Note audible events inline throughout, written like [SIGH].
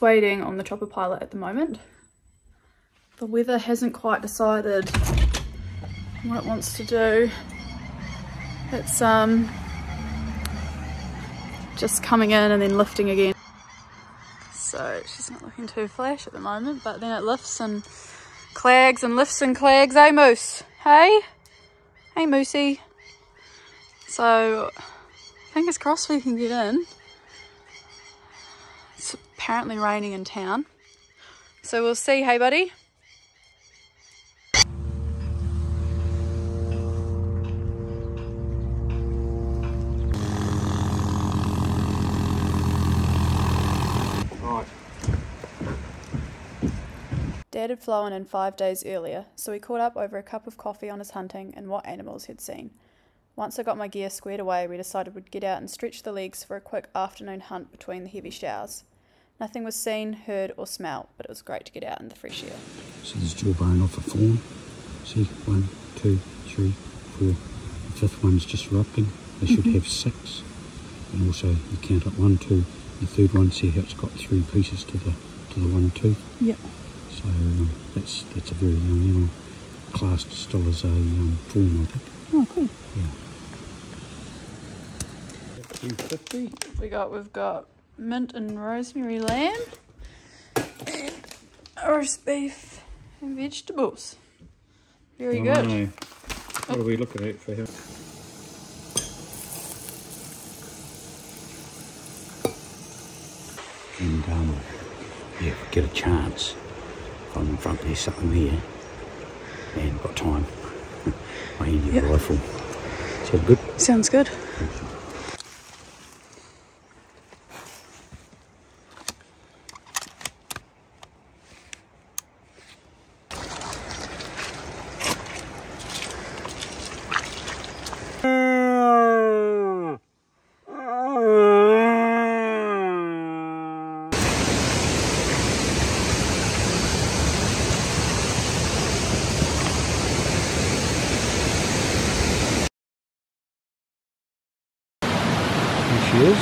waiting on the chopper pilot at the moment. The weather hasn't quite decided what it wants to do. It's um just coming in and then lifting again. So she's not looking too flash at the moment, but then it lifts and clags and lifts and clags, Hey Moose? Hey? Hey Moosey. So fingers crossed we can get in. It's apparently raining in town. So we'll see, hey buddy? Dad had flown in five days earlier, so we caught up over a cup of coffee on his hunting and what animals he'd seen. Once I got my gear squared away, we decided we'd get out and stretch the legs for a quick afternoon hunt between the heavy showers. Nothing was seen, heard, or smelt, but it was great to get out in the fresh air. See this jawbone off a fawn. See, one, two, three, four. The fifth one's just erupting. They should have six. And also you count up one, two. The third one, see how it's got three pieces to the to the one tooth. Yep. So um, that's that's a very young animal, classed still as a um, fawn, I think. Oh, cool. Yeah. 250. We got we've got mint and rosemary lamb, and roast beef and vegetables. Very good. What are we looking at for him? And um, yeah, if we get a chance, if I'm in front there's something there, and got time, my Indian Yep. rifle. Sound good? Sounds good. Here she is.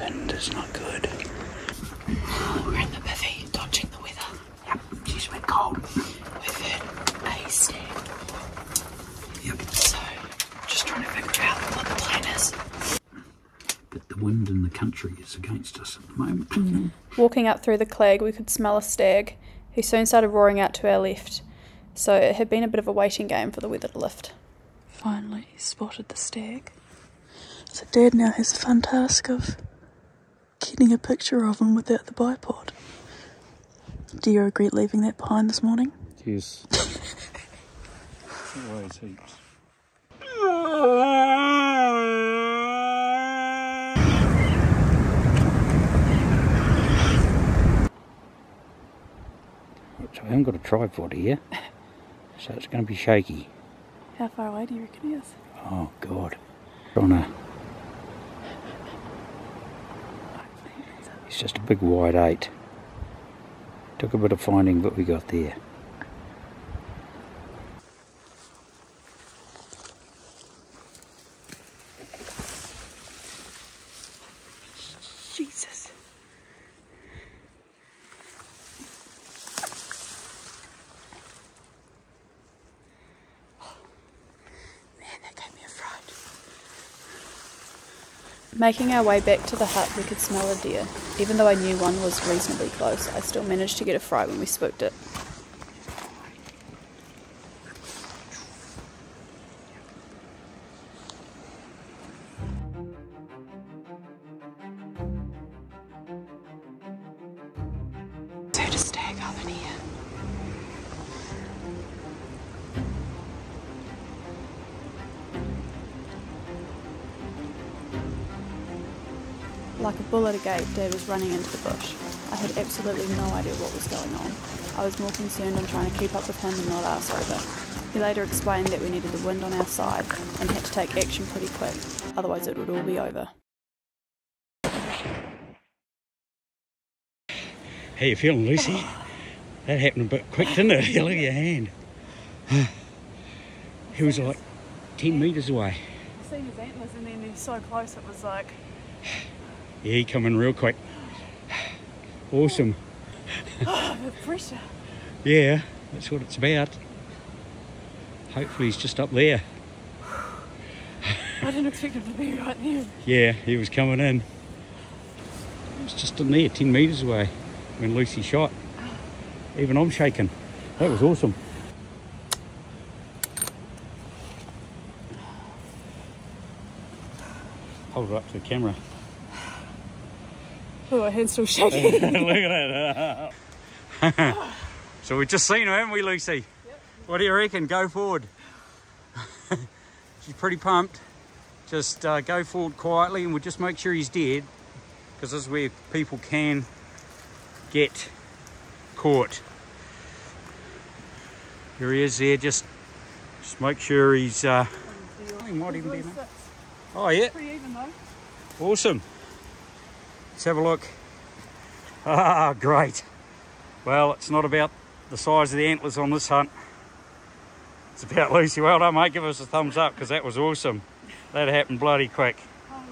Wind is not good. Oh, we're in the bivvy, dodging the weather. Yep, she's went cold. We've had a stag, Yep. so just trying to figure out what the plan is. But the wind in the country is against us at the moment. Mm-hmm. Walking up through the clag, we could smell a stag, who soon started roaring out to our left. So it had been a bit of a waiting game for the weather to lift. Finally spotted the stag. So Dad now has the fun task of getting a picture of him without the bipod. Do you regret leaving that behind this morning? Yes. [LAUGHS] Always heaps. So I haven't got a tripod here, so it's going to be shaky. How far away do you reckon he is? Oh God, on. It's just a big wide eight. Took a bit of finding, but we got there. Jesus. Man, that gave me a fright. Making our way back to the hut, we could smell a deer. Even though I knew one was reasonably close, I still managed to get a fright when we spooked it. Gate, Dad was running into the bush. I had absolutely no idea what was going on. I was more concerned on trying to keep up with him and not ask over. He later explained that we needed the wind on our side and had to take action pretty quick, otherwise it would all be over. How you feeling, Lucy? Oh. That happened a bit quick, didn't it? [LAUGHS] Look at your hand. He was like 10 metres away. I've seen his antlers and then he's so close it was like Yeah, he come in real quick. Awesome. the pressure. Yeah, that's what it's about. Hopefully he's just up there. I didn't expect him to be right there. Yeah, he was coming in. He was just in there, 10 metres away, when Lucy shot. Even I'm shaking. That was awesome. Hold it up to the camera. Oh, my hand's still shaking. [LAUGHS] Look at that. [LAUGHS] so we've just seen her, haven't we, Lucy? What do you reckon? Go forward. [LAUGHS] She's pretty pumped. Just uh, go forward quietly and we'll just make sure he's dead because this is where people can get caught. Here he is there, just, just make sure he's... Uh, he might even be... Oh yeah, Pretty even though. Awesome. Let's have a look. [LAUGHS] Ah, great. Well, it's not about the size of the antlers on this hunt. It's about Lucy. Well done, mate. Give us a thumbs up because that was awesome. That happened bloody quick. Oh.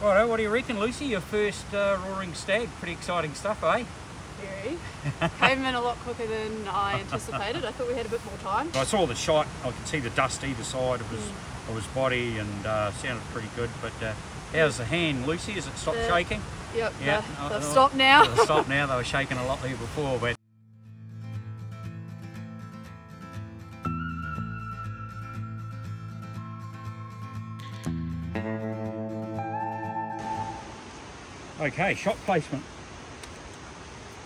Righto, what do you reckon, Lucy? Your first uh, roaring stag. Pretty exciting stuff, eh? Very. Came in a lot quicker than I anticipated. I thought we had a bit more time. I saw the shot. I could see the dust either side of his, of his body and uh, sounded pretty good. But uh, how's the hand, Lucy? Has it stopped The- shaking? Yep, Yeah, uh, they've uh, stopped now. They've stopped now. [LAUGHS] They were shaking a lot there before, but Okay, shot placement.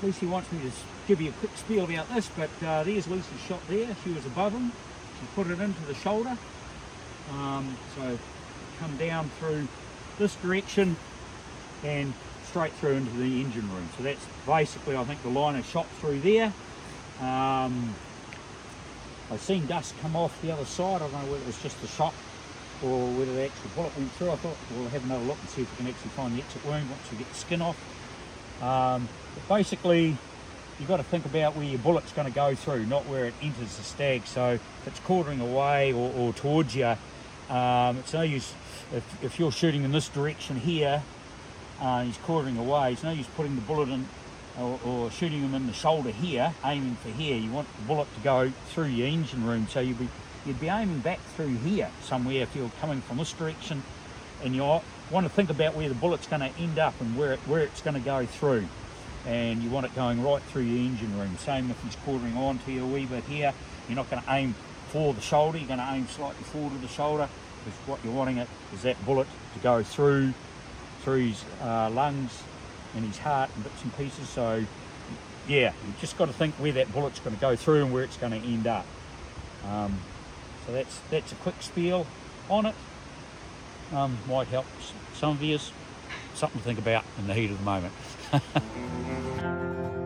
Lucy wants me to give you a quick spiel about this, but uh, there's Lucy's shot there. She was above him. She put it into the shoulder. Um, so come down through this direction and straight through into the engine room. So that's basically, I think, the line of shot through there. Um, I've seen dust come off the other side. I don't know whether it was just the shot or whether the actual bullet went through. I thought we'll have another look and see if we can actually find the exit wound once we get the skin off. Um, but basically, you've got to think about where your bullet's going to go through, not where it enters the stag. So if it's quartering away or, or towards you, um, it's no use if, if you're shooting in this direction here, uh, he's quartering away. It's no use putting the bullet in or, or shooting him in the shoulder here, aiming for here. You want the bullet to go through your engine room, so you'd be you'd be aiming back through here somewhere if you're coming from this direction, and you want to think about where the bullet's going to end up and where it, where it's going to go through, and you want it going right through your engine room. Same if he's quartering on to you a wee bit here. You're not going to aim for the shoulder. You're going to aim slightly forward of the shoulder. Because what you're wanting it is that bullet to go through through his uh, lungs and his heart and bits and pieces. So, yeah, you've just got to think where that bullet's going to go through and where it's going to end up. Um, so that's that's a quick spiel on it. Um, might help some of you. Something to think about in the heat of the moment. [LAUGHS]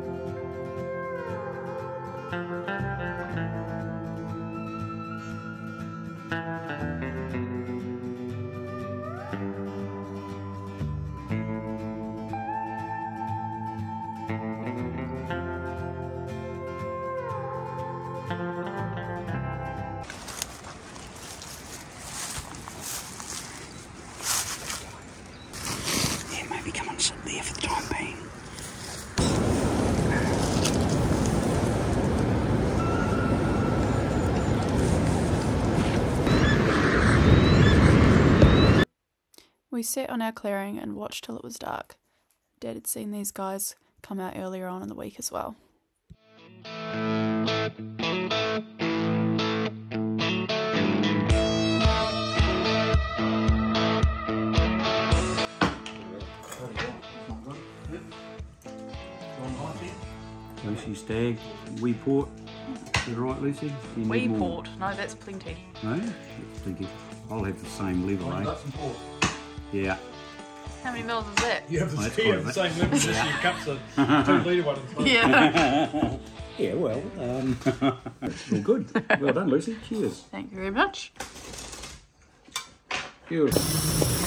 We sat on our clearing and watched till it was dark. Dad had seen these guys come out earlier on in the week as well. Lucy Stag, Wee Port. Is that right, Lucy? You need more. No, that's plenty. No? That's thinking. I'll have the same level, eh? Yeah. How many mils is that? You have the, That's you quite have a the same limit as your cups, a two litre one. in. Yeah. [LAUGHS] Yeah, well, um, it's all good. Well done, Lucy. Cheers. Thank you very much. Beautiful.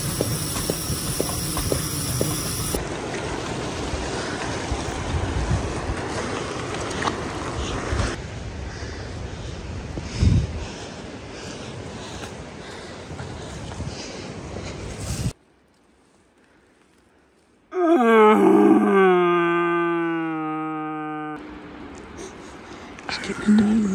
Just keep an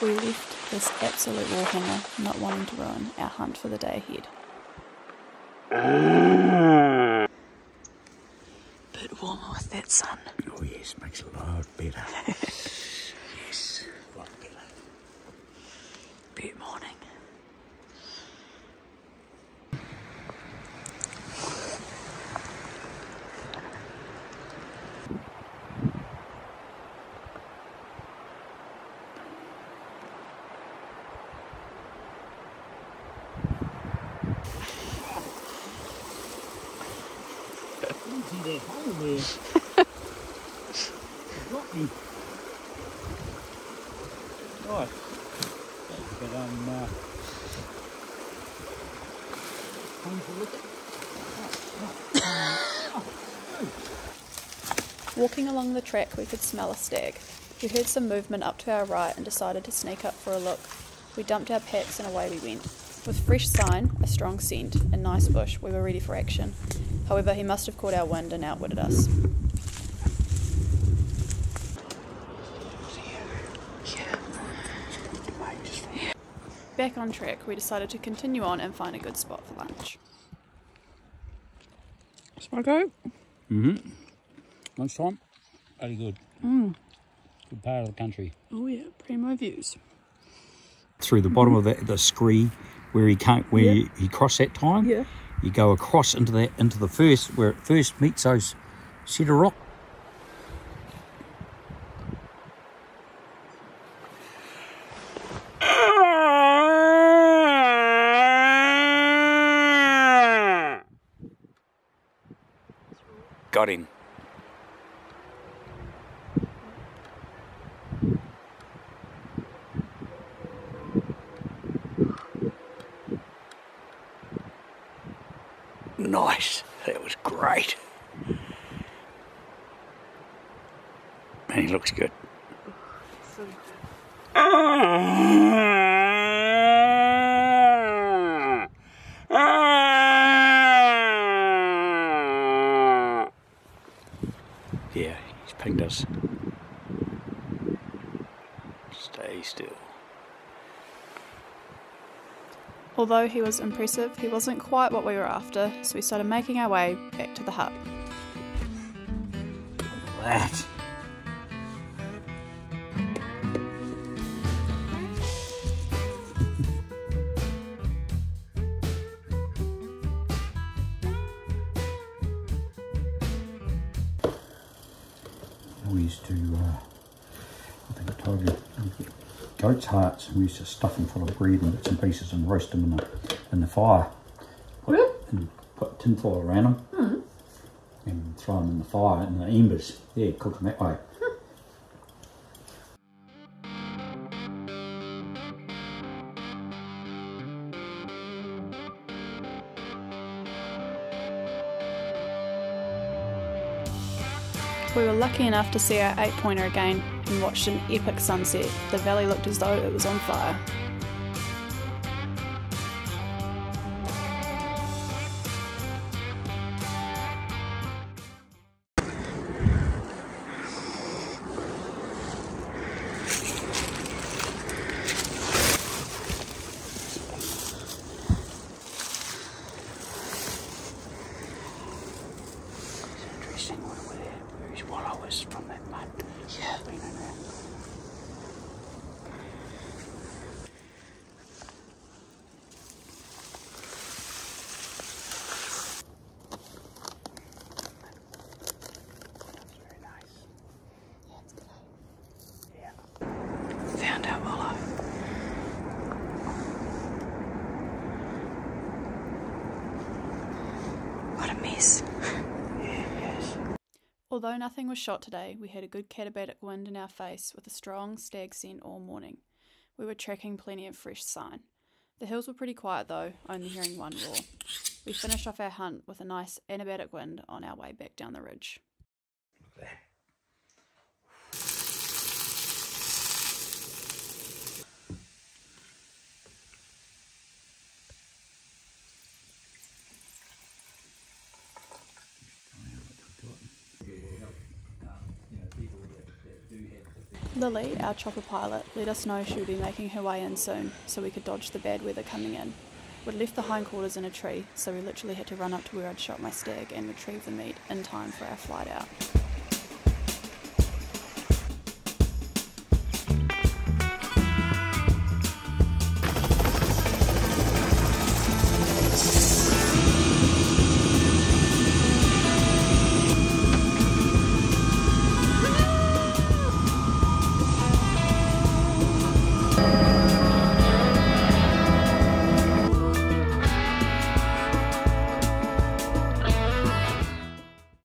We left this absolute warhammer not wanting to ruin our hunt for the day ahead. Bit warmer with that sun. Oh yes, makes it a lot better. [LAUGHS] yes, a lot better. Bit morning. See that hole there? Got me. Right. Um, uh, [COUGHS] Walking along the track, we could smell a stag. We heard some movement up to our right and decided to sneak up for a look. We dumped our packs and away we went. With fresh sign, a strong scent, and nice bush, we were ready for action. However, he must have caught our wind and outwitted us. Back on track, we decided to continue on and find a good spot for lunch. Smoko? Mm-hmm. Lunchtime, very good. Mm. Good part of the country. Oh yeah, primo views. Through the bottom of the, the scree where he can't, where Yeah. he, he crossed that time. Yeah. You go across into that into the first where it first meets those set of rock. got. Yeah, he's pinged us. Stay still. Although he was impressive, he wasn't quite what we were after, so we started making our way back to the hut. That. We used to, uh, I think I told you, goat's hearts. We used to stuff them full of bread and bits and pieces and roast them in the in the fire. Put, And put tin foil around them and throw them in the fire in the embers. Yeah, cook them that way. Lucky enough to see our eight pointer again and watched an epic sunset. The valley looked as though it was on fire. Although nothing was shot today, we had a good katabatic wind in our face with a strong stag scent all morning. We were tracking plenty of fresh sign. The hills were pretty quiet though, only hearing one roar. We finished off our hunt with a nice anabatic wind on our way back down the ridge. Lily, our chopper pilot, let us know she would be making her way in soon so we could dodge the bad weather coming in. We'd left the hindquarters in a tree, so we literally had to run up to where I'd shot my stag and retrieve the meat in time for our flight out.